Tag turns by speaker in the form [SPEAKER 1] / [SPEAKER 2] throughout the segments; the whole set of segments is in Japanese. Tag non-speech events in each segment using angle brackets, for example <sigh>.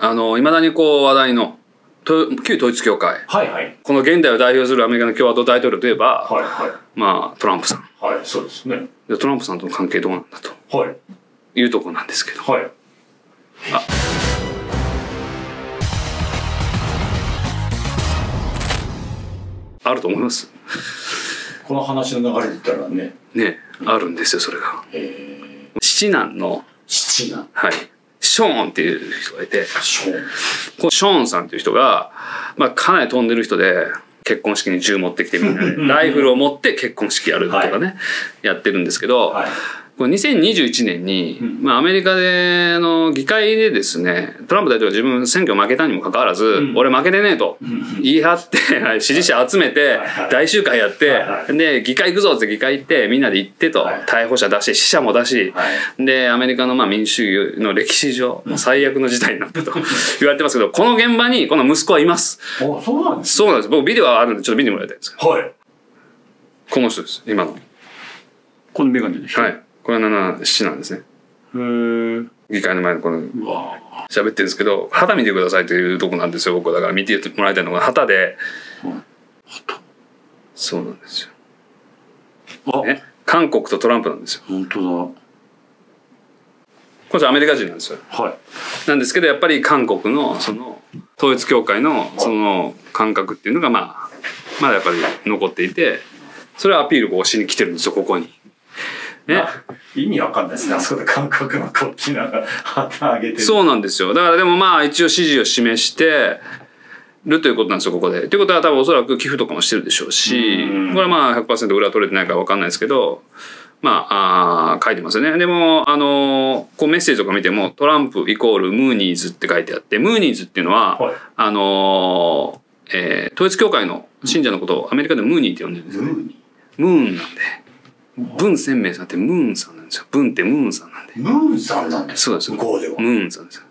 [SPEAKER 1] あの、いまだにこう話題の、と旧統一教会。
[SPEAKER 2] はいはい。
[SPEAKER 1] この現代を代表するアメリカの共和党大統領といえば、
[SPEAKER 2] はいは
[SPEAKER 1] まあ、トランプさん。
[SPEAKER 2] い。はい、そうですね。
[SPEAKER 1] でトランプさんとの関係どうなんだと
[SPEAKER 2] はい。
[SPEAKER 1] いうところなんですけど。
[SPEAKER 2] はい。
[SPEAKER 1] あると思います？
[SPEAKER 2] この話の流れで言ったらね、
[SPEAKER 1] ね、あるんですよ、それが。
[SPEAKER 2] えー、
[SPEAKER 1] 七男の、
[SPEAKER 2] 七男、
[SPEAKER 1] はい、ショーンっていう人がいて、
[SPEAKER 2] ショーン。
[SPEAKER 1] このショーンさんっていう人が、まあ、かなり飛んでる人で、結婚式に銃持ってきてみんなで、ライフルを持って結婚式やるとかね、
[SPEAKER 2] は
[SPEAKER 1] やってるんですけど、
[SPEAKER 2] はい。
[SPEAKER 1] これ2021年に、
[SPEAKER 2] ん。
[SPEAKER 1] まあ、アメリカでの議会でですね、トランプ大統領が自分選挙負けたにもかかわらず、
[SPEAKER 2] ん。
[SPEAKER 1] 俺負けてねえと言い張って、<laughs> 支持者集めて
[SPEAKER 2] はい、
[SPEAKER 1] 大集会やって
[SPEAKER 2] はいは、
[SPEAKER 1] で、議会行くぞって議会行って、みんなで行ってと
[SPEAKER 2] はい、
[SPEAKER 1] 逮捕者出し、死者も出し
[SPEAKER 2] は、
[SPEAKER 1] で、アメリカのまあ民主主義の歴史上、最悪の事態になったと <laughs> 言われてますけど、この現場にこの息子はいます。
[SPEAKER 2] あ、そうなんです
[SPEAKER 1] そうなんです。僕ビデオはあるんで、ちょっと見てもらいたいんですけど、
[SPEAKER 2] はい。
[SPEAKER 1] この人です、今の。
[SPEAKER 2] このメガネでしょ。
[SPEAKER 1] はい。これは7、7なんですね。議会の前のこの喋ってるんですけど旗見てくださいというとこなんですよ僕は。だから見てもらいたいのが旗で。そうなんですよ、
[SPEAKER 2] あ、
[SPEAKER 1] ね、韓国とトランプなんですよ。
[SPEAKER 2] 本当
[SPEAKER 1] これアメリカ人なんですよ。
[SPEAKER 2] だ。はい。
[SPEAKER 1] なんですけどやっぱり韓国のその統一教会のその感覚っていうのがまあまだやっぱり残っていてそれをアピールをしに来てるんですよここに。
[SPEAKER 2] 意味わかんないですね。あそこで韓国の国旗なんか旗上げてる。
[SPEAKER 1] そうなんですよ。だからでもまあ一応支持を示してるということなんですよ、ここで。ということは多分おそらく寄付とかもしてるでしょうし
[SPEAKER 2] うん、
[SPEAKER 1] これはまあ100%裏は取れてないからわかんないですけど、まあ、あー書いてますよね。でも、あのこうメッセージとか見ても、トランプイコールムーニーズって書いてあって、ムーニーズっていうのは、
[SPEAKER 2] はい
[SPEAKER 1] あのえー統一教会の信者のことをアメリカでムーニーって呼んでるんですよね。
[SPEAKER 2] ムー
[SPEAKER 1] ンなんで。文鮮明さんってムーンさんなんですよ。文ってムーンさんなんで。
[SPEAKER 2] ムーンさんなんです
[SPEAKER 1] そうです。
[SPEAKER 2] 向こうでは。
[SPEAKER 1] ムーンさんです。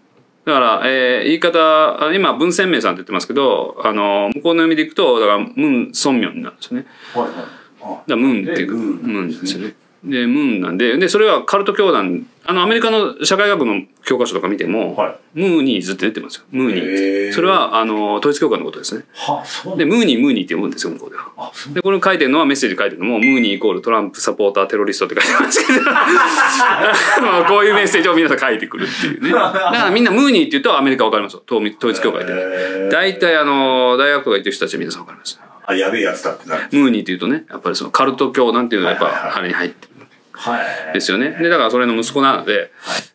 [SPEAKER 1] だから、えー言い方、あ今、文鮮明さんって言ってますけど、あの、向こうの読みでいくと、だから、ムン・ソンミョンになるんですよね。
[SPEAKER 2] はいはい。あ
[SPEAKER 1] だムーンっていう
[SPEAKER 2] ムン
[SPEAKER 1] ですよね。で、ムーンなんで、で、それはカルト教団、あの、アメリカの社会学の教科書とか見ても、
[SPEAKER 2] はい
[SPEAKER 1] ムーニーズって出てますよ。ムーニーっ
[SPEAKER 2] へ
[SPEAKER 1] て。
[SPEAKER 2] ー
[SPEAKER 1] それは、あの、統一教会のことですね。
[SPEAKER 2] はあ、そう
[SPEAKER 1] で、ムーニー、ムーニーって読むんですよ、向こうでは。
[SPEAKER 2] あ、そう
[SPEAKER 1] で、これ書いてるのは、メッセージ書いてるのも、ムーニーイコールトランプサポーターテロリストって書いてますけど、<laughs> まあこういうメッセージを皆さん書いてくるっていうね。<laughs> だからみんなムーニーって言うとアメリカわかりますよ。統統一教会で。
[SPEAKER 2] へー
[SPEAKER 1] 大体あの、大学とか行ってる人たちは皆さんわかります。
[SPEAKER 2] あ、やべえやつだってなる。
[SPEAKER 1] ムーニーって言うとね、やっぱりそのカルト教なんていうのはやっ
[SPEAKER 2] はいはいはい
[SPEAKER 1] ぱあれに入ってる
[SPEAKER 2] はい。
[SPEAKER 1] んですよね。で、だからそれの息子なので、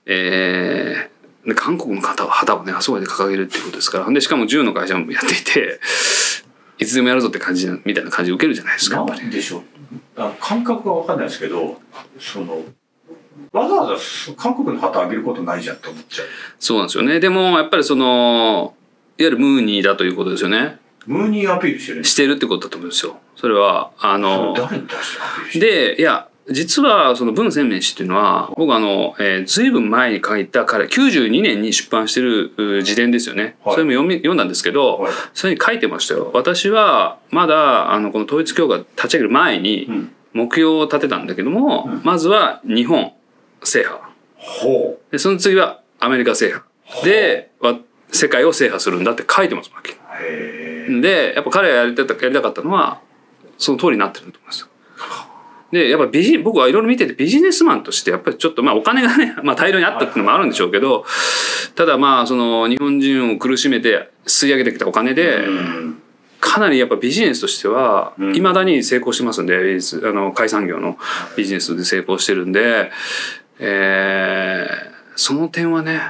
[SPEAKER 1] えーで韓国の方は旗をね、あそこで掲げるっていうことですから。で、しかも銃の会社もやっていて、いつでもやるぞって感じな、みたいな感じで受けるじゃないですか、やっぱり。
[SPEAKER 2] なんでしょう。あ感覚がわかんないですけど、その、わざわざ韓国の旗上げることないじゃんって思っちゃう。
[SPEAKER 1] そうなんですよね。でも、やっぱりその、いわゆるムーニーだということですよね。
[SPEAKER 2] ムーニーアピールしてる
[SPEAKER 1] してるってことだと思うんですよ。それは、あの、
[SPEAKER 2] 誰に対してアピールしてる？
[SPEAKER 1] で、いや、実は、その文鮮明氏っていうのは、僕あの、えー、ずいぶん前に書いた彼、92年に出版してるう自伝ですよね。
[SPEAKER 2] はい
[SPEAKER 1] それも読み読んだんですけど、
[SPEAKER 2] はい
[SPEAKER 1] それに書いてましたよ。私は、まだ、あの、この統一教会立ち上げる前に
[SPEAKER 2] う、ん。
[SPEAKER 1] 目標を立てたんだけども、
[SPEAKER 2] うん
[SPEAKER 1] まずは日本制覇。
[SPEAKER 2] ほ
[SPEAKER 1] で、その次はアメリカ制覇。で、わ世界を制覇するんだって書いてますわけ。
[SPEAKER 2] う。へえ。
[SPEAKER 1] で、やっぱ彼がやりたやりたかったのは、その通りになってると思いますよ。で、やっぱビジ、僕はいろいろ見ててビジネスマンとして、やっぱりちょっと、まあお金がね、<laughs> まあ大量にあったっていうのもあるんでしょうけど、ただまあその日本人を苦しめて吸い上げてきたお金で、
[SPEAKER 2] うん。
[SPEAKER 1] かなりやっぱビジネスとしては、
[SPEAKER 2] うん
[SPEAKER 1] 未だに成功してますんで、ビジネスあの、海産業のビジネスで成功してるんで、えーその点はね、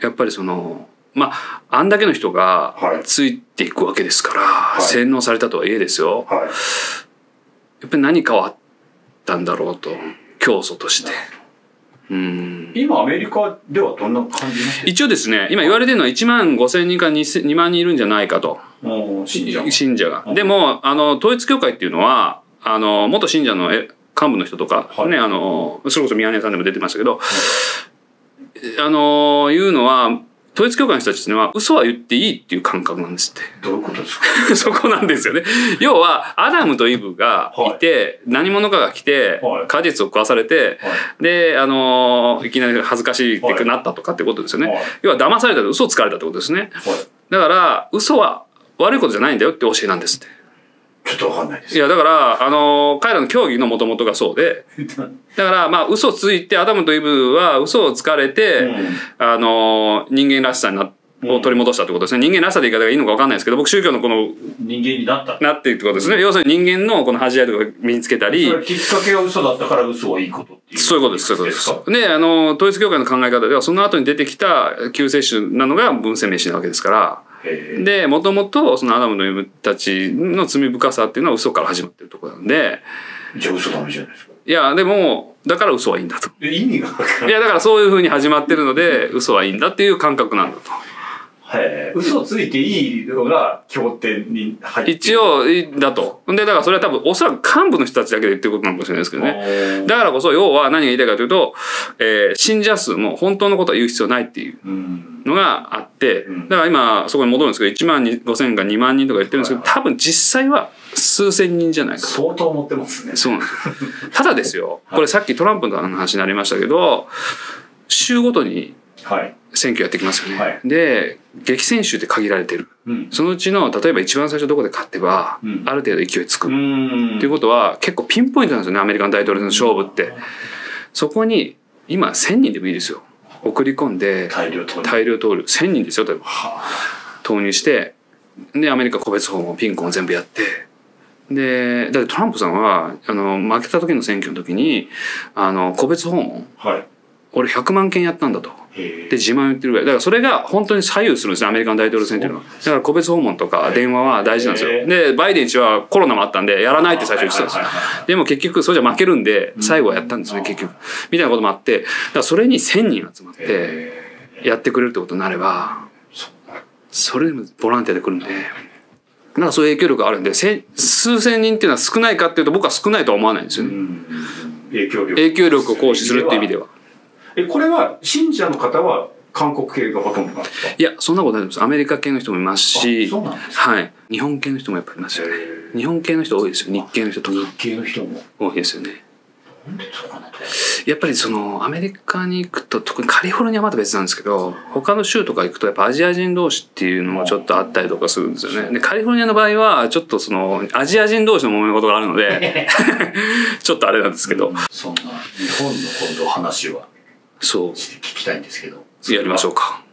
[SPEAKER 1] やっぱりその、まあ、あんだけの人が
[SPEAKER 2] はい
[SPEAKER 1] ついていくわけですから、
[SPEAKER 2] い
[SPEAKER 1] 洗脳されたとはいえですよ。
[SPEAKER 2] はい。
[SPEAKER 1] やっぱり何かはあったんだろうと、教祖として。うん
[SPEAKER 2] 今アメリカではどんな感じ
[SPEAKER 1] 一応ですね、今言われてるのは1万5千人から 2, 2万人いるんじゃないかと。
[SPEAKER 2] の信者
[SPEAKER 1] 信者が。
[SPEAKER 2] うん
[SPEAKER 1] でも、あの、統一教会っていうのは、あの、元信者のえ幹部の人とか、
[SPEAKER 2] はい
[SPEAKER 1] ね、あの、それこそ宮根さんでも出てましたけど、あの、いうのは、統一教会の人たちっていうのは嘘は言っていいっていう感覚なんですって。
[SPEAKER 2] どういうことですか？<laughs>
[SPEAKER 1] そこなんですよね。要は、アダムとイブがいて、何者かが来て
[SPEAKER 2] はい、
[SPEAKER 1] 果実を食わされて、で、あのーいきなり恥ずかしいってなったとかってことですよね。
[SPEAKER 2] はい
[SPEAKER 1] 要は騙された、嘘をつかれたってことですね。
[SPEAKER 2] はい
[SPEAKER 1] だから、嘘は悪いことじゃないんだよって教えなんですって。
[SPEAKER 2] ちょっとわかんないです。
[SPEAKER 1] いや、だから、あのー彼らの教義の元々がそうで、<laughs> だから、まあ、嘘ついて、アダムとイブは嘘をつかれて、
[SPEAKER 2] うん。
[SPEAKER 1] あのー人間らしさになを取り戻したってことですね。人間らしさで言い方がいいのか分かんないですけど、僕宗教のこの、
[SPEAKER 2] 人間になった。
[SPEAKER 1] なっていくってことですね。要するに人間のこの恥じらいとか身につけたり。
[SPEAKER 2] きっかけが嘘だったから嘘はいいことっていう。
[SPEAKER 1] そういうことです、そういうことです。
[SPEAKER 2] か。
[SPEAKER 1] で、あの、統一教会の考え方では、その後に出てきた救世主なのが文鮮明氏なわけですから、で、もともと、そのアダムのイブたちの罪深さっていうのは嘘から始まってるところなんで、
[SPEAKER 2] じゃあ嘘ダメじゃないですか
[SPEAKER 1] いや、でも、だから嘘はいいんだと。
[SPEAKER 2] で意味がわからない
[SPEAKER 1] いや、だからそういう風に始まってるので、嘘はいいんだっていう感覚なんだと。
[SPEAKER 2] 嘘ついていいのが経典に入って
[SPEAKER 1] 一応、だと。で、だからそれは多分、おそらく幹部の人たちだけで言ってることなのかもしれないですけどね。
[SPEAKER 2] ね
[SPEAKER 1] だからこそ、要は何が言いたいかというと、えー信者数も本当のことは言う必要ないっていう
[SPEAKER 2] うん。
[SPEAKER 1] のがあって、
[SPEAKER 2] うん。
[SPEAKER 1] だから今、そこに戻るんですけど、1万5千か2万人とか言ってるんですけど、多分実際は数千人じゃないかと。
[SPEAKER 2] 相当持ってますね。
[SPEAKER 1] そうなんですよ。ただですよ、<laughs> これさっきトランプの話になりましたけど、州ごとに
[SPEAKER 2] はい
[SPEAKER 1] 選挙やってきますよね。
[SPEAKER 2] はい
[SPEAKER 1] で、激戦州って限られてる。
[SPEAKER 2] うん
[SPEAKER 1] そのうちの、例えば一番最初どこで勝てば、
[SPEAKER 2] うん
[SPEAKER 1] ある程度勢いつく。
[SPEAKER 2] ん
[SPEAKER 1] っていうことは結構ピンポイントなんですよね、アメリカン大統領の勝負って。そこに、今1000人でもいいですよ。送り込んで、
[SPEAKER 2] 大量投入
[SPEAKER 1] 大量投入、1000人ですよ、例えば
[SPEAKER 2] は
[SPEAKER 1] 投入して、で、アメリカ個別訪問、ピンコン全部やって、で、だってトランプさんは、あの、負けた時の選挙の時に、あの、個別訪問、
[SPEAKER 2] あはい
[SPEAKER 1] 俺100万件やったんだと。
[SPEAKER 2] へ
[SPEAKER 1] で、自慢言ってるぐらい。だからそれが本当に左右するんですね、アメリカの大統領選っていうのは。だから個別訪問とか電話は大事なんですよ。で、バイデン氏はコロナもあったんで、やらないって最初言ってたんです。でも結局、それじゃ負けるんで、最後はやったんですね、結局。みたいなこともあって、だからそれに1000人集まって、
[SPEAKER 2] へ
[SPEAKER 1] やってくれるってことになれば、それでもボランティアで来るんで、だからそういう影響力があるんで、せ数千人っていうのは少ないかっていうと僕は少ないとは思わないんですよね。
[SPEAKER 2] 影響力
[SPEAKER 1] を行使するっていう意味では。
[SPEAKER 2] えこれは信者の方は韓国系がほとんどなんですか？
[SPEAKER 1] いや、そんなことないです。アメリカ系の人もいますし
[SPEAKER 2] あ、そうなんです
[SPEAKER 1] はい。日本系の人もやっぱりいますよね。日本系の人多いですよ。日系の人とか
[SPEAKER 2] 日系の人も
[SPEAKER 1] 多いですよね。やっぱりそのアメリカに行くと特にカリフォルニアはまた別なんですけど他の州とか行くとやっぱアジア人同士っていうのもちょっとあったりとかするんですよね。でカリフォルニアの場合はちょっとそのアジア人同士の揉め事があるので <laughs> ちょっとあれなんですけど
[SPEAKER 2] そんな日本の今度話は
[SPEAKER 1] そ
[SPEAKER 2] 聞きたいんですけど
[SPEAKER 1] うやりましょうか。